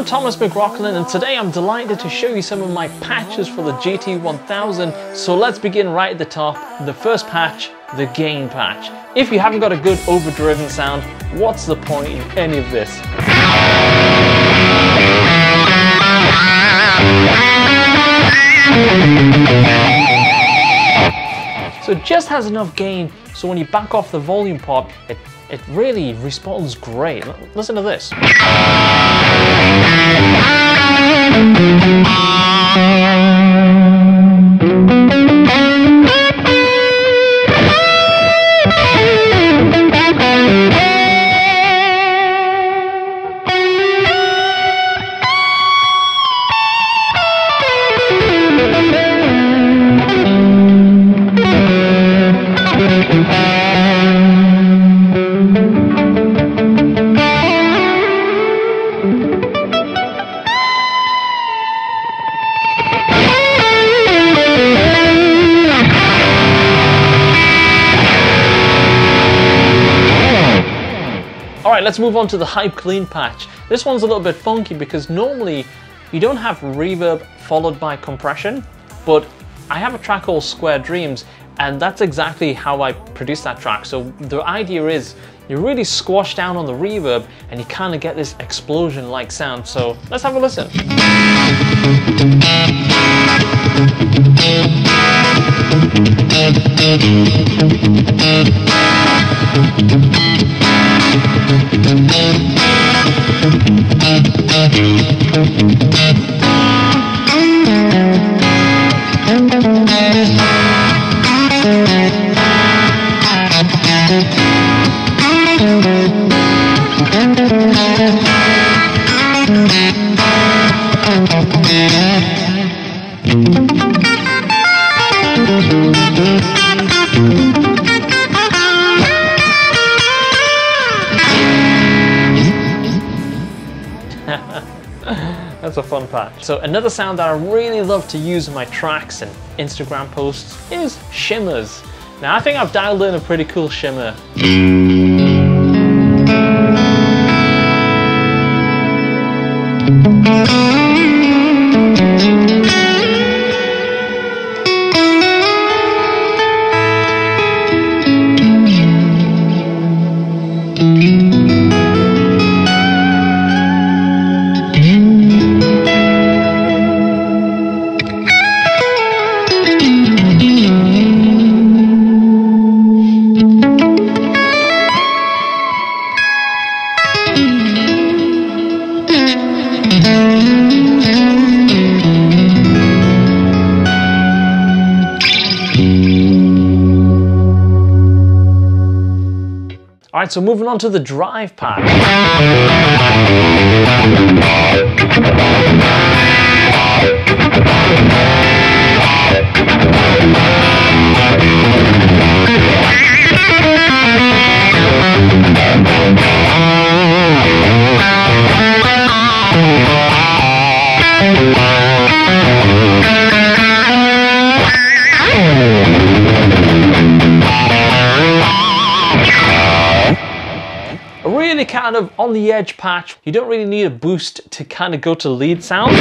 I'm Thomas McRocklin and today I'm delighted to show you some of my patches for the GT1000. So let's begin right at the top. The first patch, the gain patch. If you haven't got a good overdriven sound, what's the point in any of this? So it just has enough gain so when you back off the volume pot, it, it really responds great. Listen to this. Let's move on to the Hype Clean patch. This one's a little bit funky because normally you don't have reverb followed by compression, but I have a track called Square Dreams and that's exactly how I produced that track. So the idea is you really squash down on the reverb and you kind of get this explosion-like sound. So let's have a listen. thank you That's a fun patch. So another sound that I really love to use in my tracks and Instagram posts is shimmers. Now I think I've dialed in a pretty cool shimmer. Right, so moving on to the drive patch. Of on the edge patch. You don't really need a boost to kind of go to lead sound.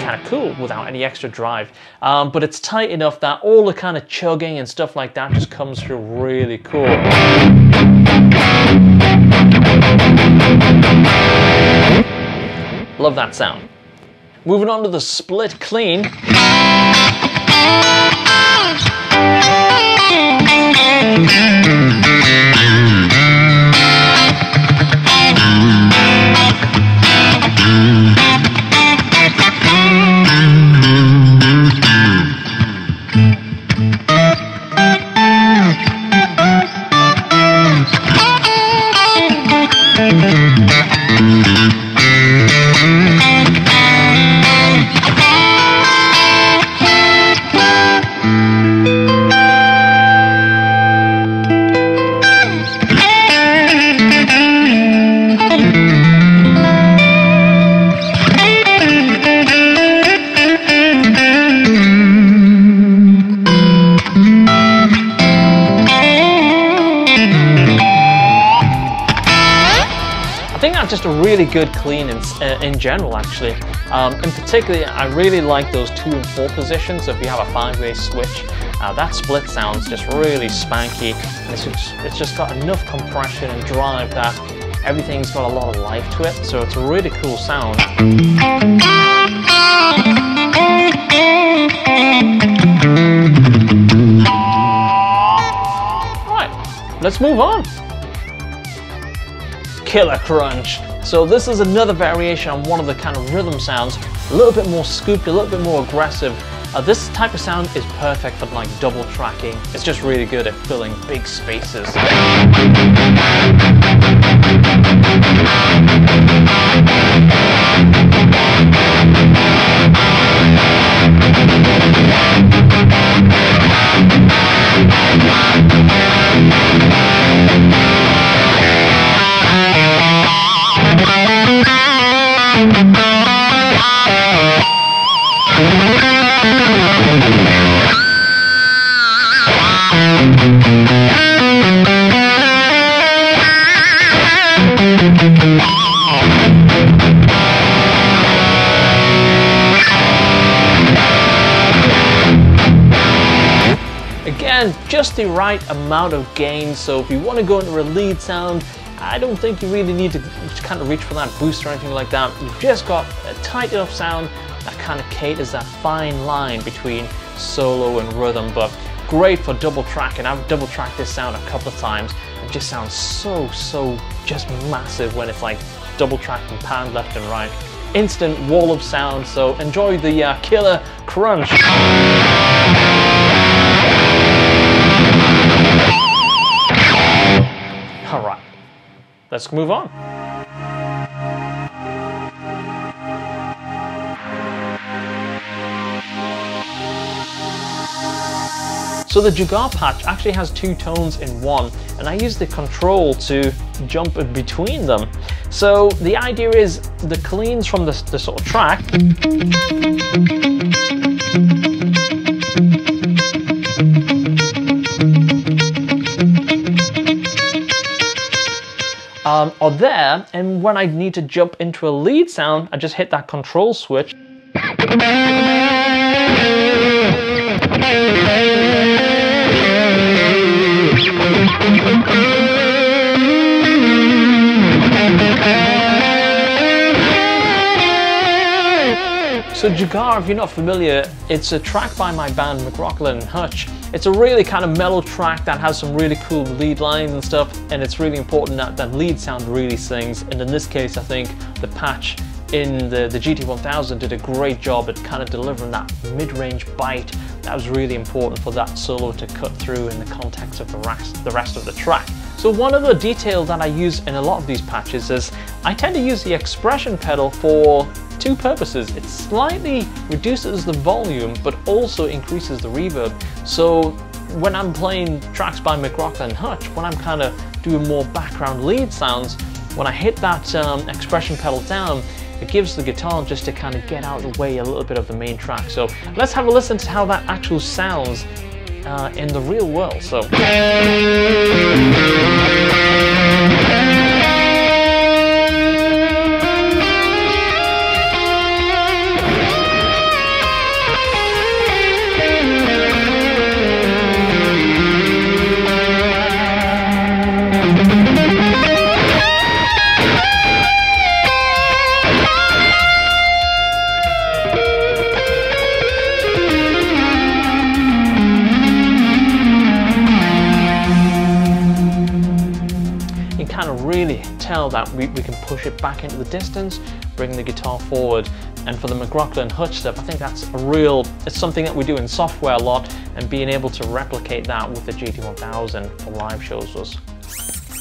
Kind of cool without any extra drive, um, but it's tight enough that all the kind of chugging and stuff like that just comes through really cool. Love that sound. Moving on to the split clean. Mm-hmm. Yeah, just a really good clean in, uh, in general, actually. Um, in particular, I really like those two and four positions. So if you have a five-way switch, uh, that split sounds just really spanky. It's just, it's just got enough compression and drive that everything's got a lot of life to it. So it's a really cool sound. Right, let's move on. Killer Crunch. So this is another variation on one of the kind of rhythm sounds, a little bit more scooped, a little bit more aggressive. Uh, this type of sound is perfect for like double tracking. It's just really good at filling big spaces. The right amount of gain. So if you want to go into a lead sound, I don't think you really need to kind of reach for that boost or anything like that. You've just got a tight enough sound that kind of caters that fine line between solo and rhythm, but great for double tracking. I've double tracked this sound a couple of times. It just sounds so, so just massive when it's like double tracked and panned left and right. Instant wall of sound, so enjoy the uh, killer crunch. Let's move on. So the Jugar patch actually has two tones in one, and I use the control to jump between them. So the idea is the cleans from the, the sort of track um, are there, and when I need to jump into a lead sound, I just hit that control switch. So Jugar, if you're not familiar, it's a track by my band McRocklin and Hutch. It's a really kind of mellow track that has some really cool lead lines and stuff, and it's really important that that lead sound really sings. And in this case, I think the patch in the, the GT1000 did a great job at kind of delivering that mid-range bite that was really important for that solo to cut through in the context of the rest, the rest of the track. So one other detail that I use in a lot of these patches is I tend to use the expression pedal for two purposes. It slightly reduces the volume, but also increases the reverb. So when I'm playing tracks by McRocklin and Hutch, when I'm kind of doing more background lead sounds, when I hit that um, expression pedal down, it gives the guitar just to kind of get out of the way a little bit of the main track. So let's have a listen to how that actually sounds uh, in the real world. So. That we, we can push it back into the distance, bring the guitar forward. And for the McRocklin Hutch stuff, I think that's a real, it's something that we do in software a lot, and being able to replicate that with the GT1000 for live shows was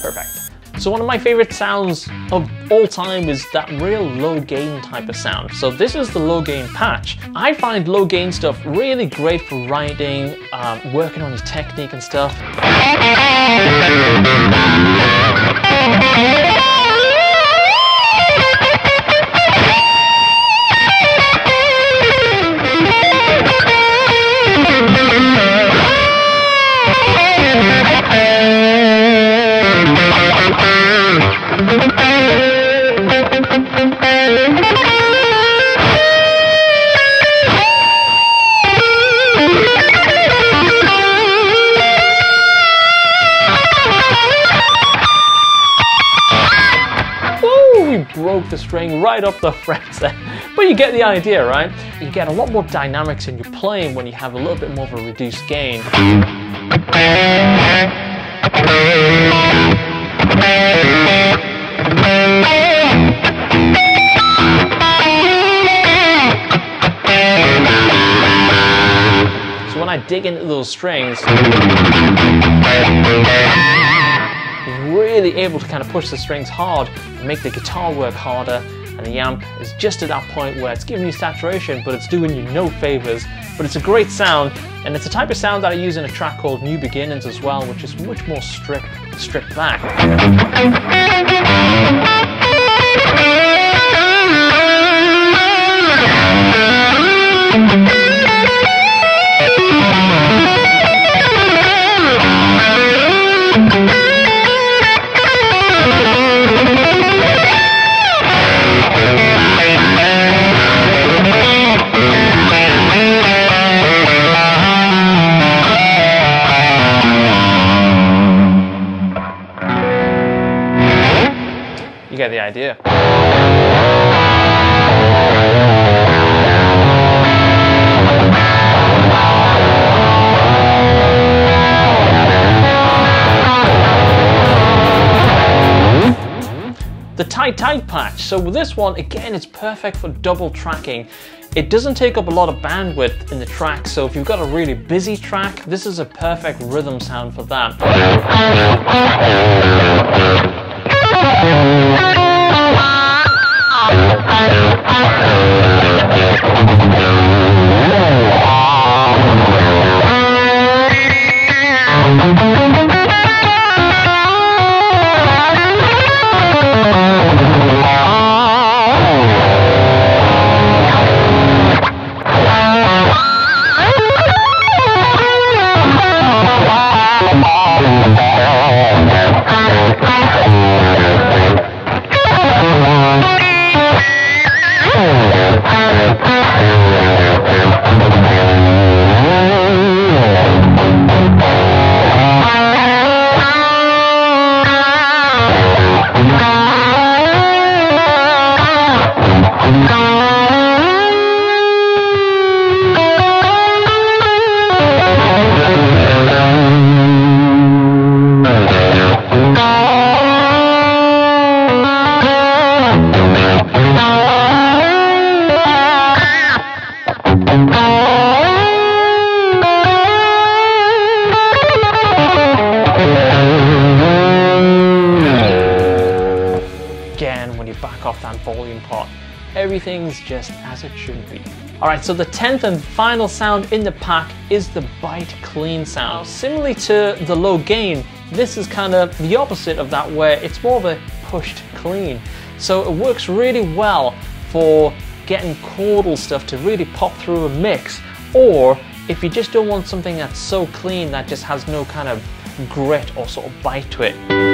perfect. So one of my favorite sounds of all time is that real low gain type of sound. So this is the low gain patch. I find low gain stuff really great for writing, um, working on your technique and stuff. String right up the frets there. But you get the idea, right? You get a lot more dynamics in your playing when you have a little bit more of a reduced gain. So when I dig into those strings, really able to kind of push the strings hard and make the guitar work harder and the amp is just at that point where it's giving you saturation but it's doing you no favors but it's a great sound and it's a type of sound that I use in a track called New Beginnings as well which is much more stripped stripped back. Tight patch. So with this one, again, it's perfect for double tracking. It doesn't take up a lot of bandwidth in the track, so if you've got a really busy track, this is a perfect rhythm sound for that. back off that volume pot, everything's just as it should be. All right, so the 10th and final sound in the pack is the bite clean sound. Similarly to the low gain, this is kind of the opposite of that where it's more of a pushed clean. So it works really well for getting chordal stuff to really pop through a mix or if you just don't want something that's so clean that just has no kind of grit or sort of bite to it.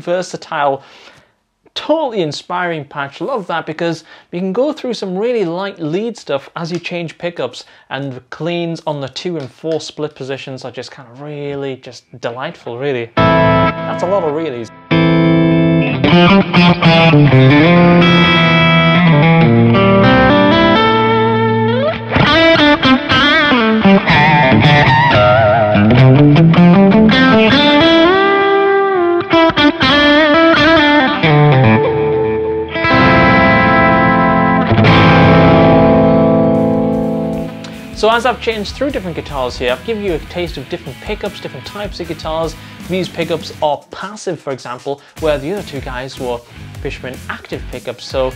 Versatile totally inspiring patch. Love that because you can go through some really light lead stuff as you change pickups and the cleans on the two and four split positions are just kind of really just delightful really. That's a lot of reallys. So as I've changed through different guitars here, I've given you a taste of different pickups, different types of guitars. These pickups are passive, for example, where the other two guys were Fishman active pickups. So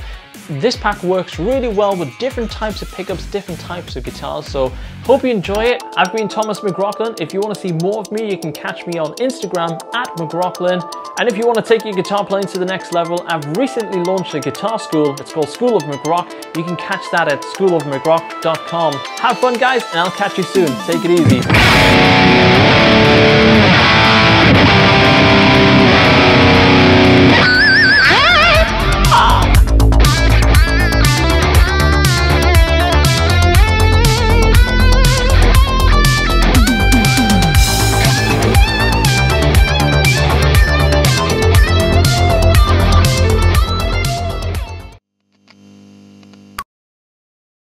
this pack works really well with different types of pickups, different types of guitars. So hope you enjoy it. I've been Thomas McRocklin. If you want to see more of me, you can catch me on Instagram at McRocklin. And if you want to take your guitar playing to the next level, I've recently launched a guitar school. It's called School of McRock. You can catch that at schoolofmcrock.com. Have fun guys, and I'll catch you soon. Take it easy.